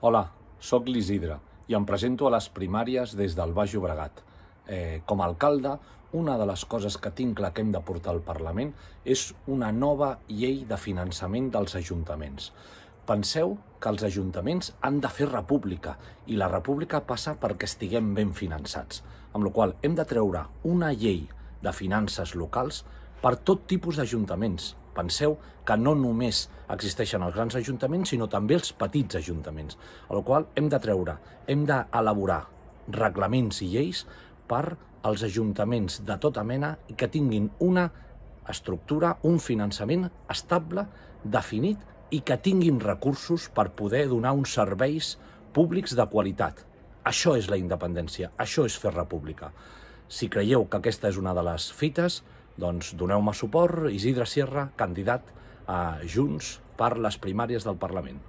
Hola, sóc l'Isidre i em presento a les primàries des del Baix Llobregat. Eh, com a alcalde, una de les coses que tinc clar que hem de portar al Parlament és una nova llei de finançament dels ajuntaments. Penseu que els ajuntaments han de fer república i la república passa perquè estiguem ben finançats, amb la qual hem de treure una llei de finances locals per tot tipus d'ajuntaments, Penseu que no només existeixen els grans ajuntaments, sinó també els petits ajuntaments, a la qual hem de treure, hem d'elaborar reglaments i lleis per als ajuntaments de tota mena i que tinguin una estructura, un finançament estable, definit i que tinguin recursos per poder donar uns serveis públics de qualitat. Això és la independència, això és fer república. Si creieu que aquesta és una de les fites, doncs doneu-me suport, Isidre Sierra, candidat a Junts per les primàries del Parlament.